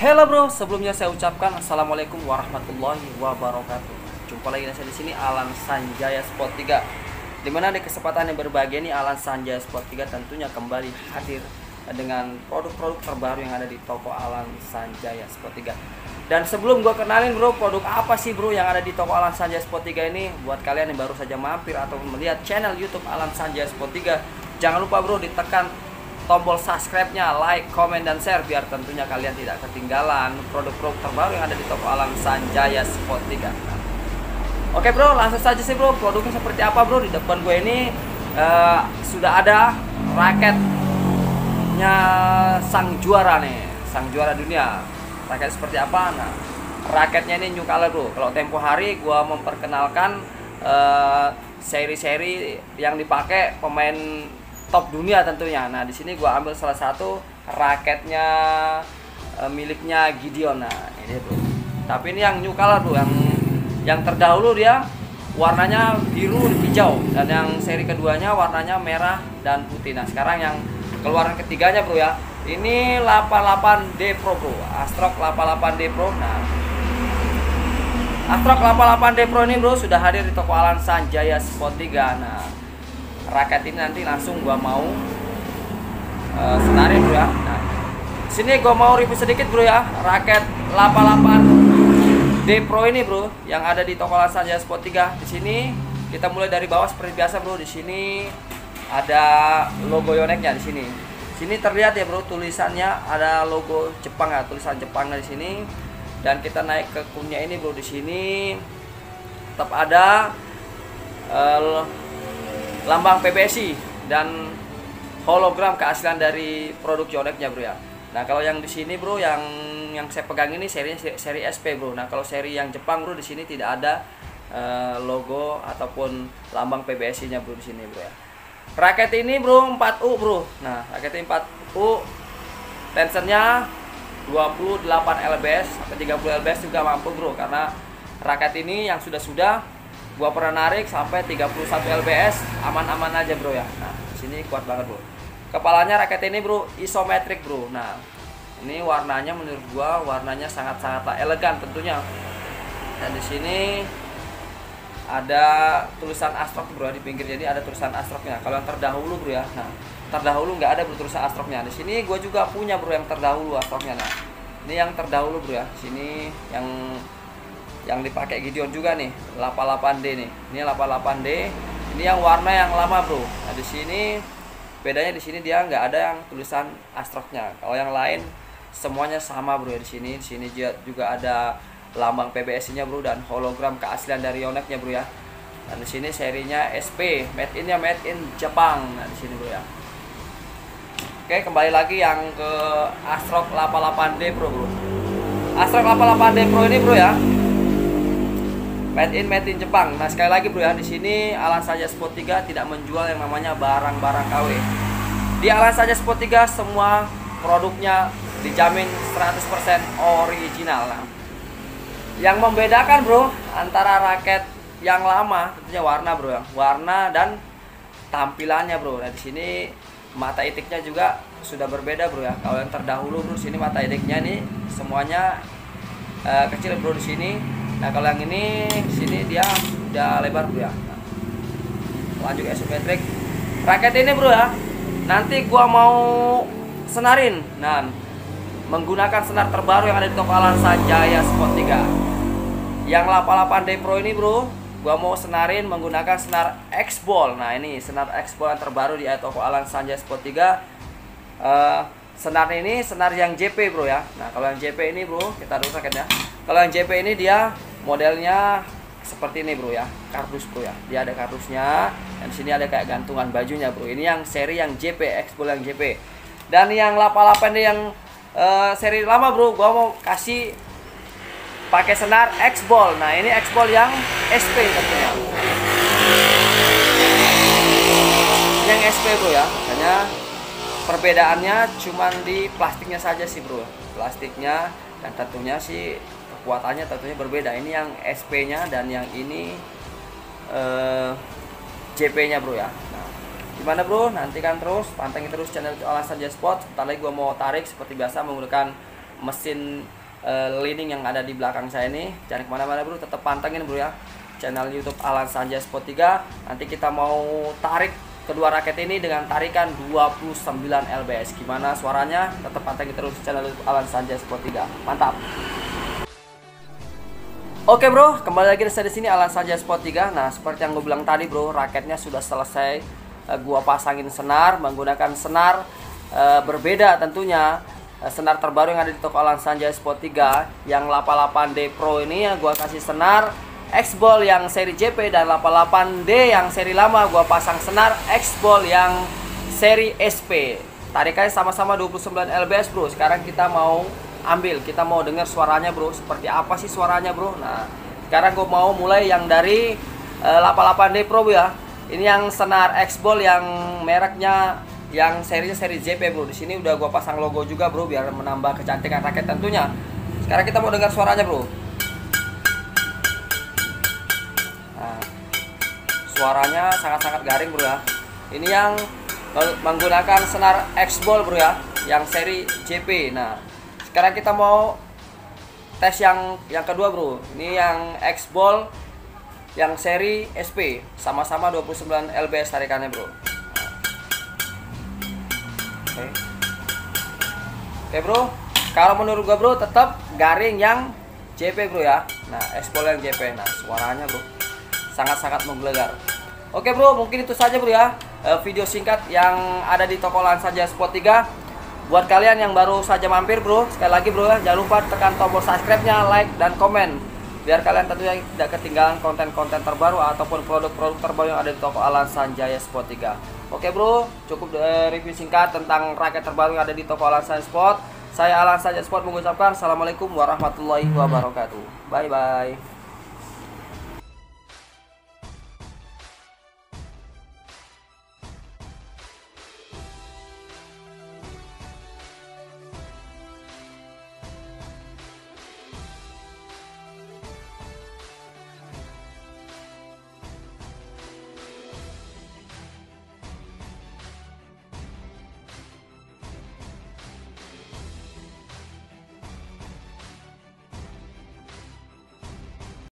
Halo bro, sebelumnya saya ucapkan assalamualaikum warahmatullahi wabarakatuh. Jumpa lagi dengan saya di sini Alan Sanjaya Sport 3. Di mana di kesempatan yang berbahagia ini Alan Sanjaya Sport 3 tentunya kembali hadir dengan produk-produk terbaru yang ada di toko Alan Sanjaya Sport 3. Dan sebelum gue kenalin bro, produk apa sih bro yang ada di toko Alan Sanjaya Sport 3 ini Buat kalian yang baru saja mampir atau melihat channel Youtube Alan Sanjaya Sport 3 Jangan lupa bro ditekan tombol subscribe-nya, like, komen, dan share biar tentunya kalian tidak ketinggalan produk-produk terbaru yang ada di toko Alan Sanjaya Sport 3. Oke bro, langsung saja sih bro, produknya seperti apa bro? Di depan gue ini uh, sudah ada raketnya sang juara nih, sang juara dunia. Raket seperti apa? Nah, raketnya ini new color bro. Kalau tempo hari gue memperkenalkan uh, seri-seri yang dipakai pemain top dunia tentunya. Nah, di sini gua ambil salah satu raketnya e, miliknya Gideon. Nah, ini bro. Tapi ini yang new color bro, yang yang terdahulu dia warnanya biru hijau dan yang seri keduanya warnanya merah dan putih. Nah, sekarang yang keluaran ketiganya bro ya. Ini 88D Pro bro, Astrok 88D Pro. Nah, Astrok 88D Pro ini bro sudah hadir di toko Alan Sanjaya Sport 3. Nah, raket ini nanti langsung gua mau uh, senarin bro ya. Nah sini gua mau review sedikit bro ya. Raket 88 D Pro ini bro yang ada di toko Lasan Sport 3 di sini kita mulai dari bawah seperti biasa bro. Di sini ada logo Yoneknya di sini. Sini terlihat ya bro tulisannya ada logo Jepang ya tulisan Jepang di sini. Dan kita naik ke kunnya ini bro. Di sini tetap ada uh, lambang PBSI dan hologram keaslian dari produk Yoneknya bro ya. Nah kalau yang di sini bro yang yang saya pegang ini seri seri SP bro. Nah kalau seri yang Jepang bro di sini tidak ada uh, logo ataupun lambang PBSI-nya bro di sini bro ya. Raket ini bro 4U bro. Nah raket ini 4U tensionnya 28 lbs sampai 30 lbs juga mampu bro karena raket ini yang sudah-sudah gua pernah narik sampai 31 lbs aman-aman aja bro ya. Nah sini kuat banget bro. Kepalanya raket ini bro isometrik bro. Nah ini warnanya menurut gua warnanya sangat-sangat elegan tentunya. Dan di sini ada tulisan astrok bro di pinggir. Jadi ada tulisan astroknya. Kalau yang terdahulu bro ya. Nah terdahulu nggak ada bro tulisan astroknya. Di sini gue juga punya bro yang terdahulu astroknya. Nah ini yang terdahulu bro ya. Sini yang yang dipakai Gideon juga nih 88D nih. Ini 88D ini yang warna yang lama bro. Nah di sini bedanya di sini dia nggak ada yang tulisan astroknya. Kalau yang lain semuanya sama bro di sini. Di sini juga ada lambang PBS nya bro dan hologram keaslian dari Yoneknya bro ya. Dan di sini serinya SP made in ya made in Jepang. Nah di sini bro ya. Oke kembali lagi yang ke Astrok 88D Pro bro Astrok 88D Pro ini bro ya made in made in Jepang. Nah, sekali lagi bro ya, di sini Alan saja Sport 3 tidak menjual yang namanya barang-barang KW. Di Alan saja Sport 3 semua produknya dijamin 100% original. Nah, yang membedakan bro antara raket yang lama tentunya warna bro ya, warna dan tampilannya bro. Nah, di sini mata itiknya juga sudah berbeda bro ya. Kalau yang terdahulu bro, sini mata itiknya nih semuanya uh, kecil bro di sini nah kalau yang ini sini dia udah lebar bro ya. Nah, lanjut isometrik raket ini bro ya. Nanti gua mau senarin nah menggunakan senar terbaru yang ada di toko Alan Sanjaya Sport 3 yang 88D Pro ini bro gua mau senarin menggunakan senar X-Ball. Nah ini senar X-Ball yang terbaru di toko Alan Sanjaya Sport 3 uh, senar ini senar yang JP bro ya. Nah kalau yang JP ini bro kita rusak ya. Kalau yang JP ini dia modelnya seperti ini bro ya. Kardus bro ya. Dia ada kardusnya dan sini ada kayak gantungan bajunya bro. Ini yang seri yang JP Expo yang JP dan yang 88 ini yang uh, seri lama bro gua mau kasih pakai senar X-Ball. Nah ini X-Ball yang SP tentunya yang SP bro ya. Hanya perbedaannya cuman di plastiknya saja sih bro. Plastiknya dan tentunya sih kekuatannya tentunya berbeda. Ini yang SP nya dan yang ini eh, JP nya bro ya. Nah, gimana bro? Nantikan terus pantengin terus channel alasan Spot sebentar lagi gua mau tarik seperti biasa menggunakan mesin uh, leading yang ada di belakang saya ini. Jangan ke mana-mana bro. Tetap pantengin bro ya channel YouTube Alan Sanjay Sport 3 nanti kita mau tarik kedua raket ini dengan tarikan 29 lbs gimana suaranya? Tetap pantengin terus channel YouTube Alan Sanjay Sport 3 mantap Oke bro, kembali lagi saya di sini Alan Sanjay Sport 3. Nah, seperti yang gue bilang tadi bro, raketnya sudah selesai. Uh, gua pasangin senar menggunakan senar uh, berbeda tentunya uh, senar terbaru yang ada di toko Alan Sanjay Sport 3 yang 88D Pro ini ya gua kasih senar X-Ball yang seri JP dan 88D yang seri lama gua pasang senar X-Ball yang seri SP. Tarikannya sama-sama 29 lbs bro. Sekarang kita mau ambil, kita mau dengar suaranya bro. Seperti apa sih suaranya bro? Nah, sekarang gue mau mulai yang dari uh, 88D Pro ya. Ini yang senar X-Ball yang mereknya yang serinya seri JP bro. Di sini udah gua pasang logo juga bro biar menambah kecantikan raket tentunya. Sekarang kita mau dengar suaranya bro. suaranya sangat-sangat garing bro ya ini yang menggunakan senar X-Ball bro ya yang seri JP nah sekarang kita mau tes yang yang kedua bro. Ini yang X-Ball yang seri SP sama-sama 29 lbs tarikannya bro. Oke. Okay. okay, bro. Kalau menurut gua bro tetap garing yang JP bro ya. Nah X-Ball yang JP nah suaranya bro sangat-sangat menggelegar. Oke bro, mungkin itu saja bro ya. Eh, video singkat yang ada di toko saja Sport 3. Buat kalian yang baru saja mampir bro, sekali lagi bro ya, jangan lupa tekan tombol subscribe-nya, like dan komen biar kalian tentunya tidak ketinggalan konten-konten terbaru ataupun produk-produk terbaru yang ada di toko Alan Sanjaya Sport 3. Oke bro, cukup uh, review singkat tentang raket terbaru yang ada di toko Alan Sanjaya Sport. Saya Alan Sanjaya Sport mengucapkan Assalamualaikum warahmatullahi wabarakatuh. Bye bye.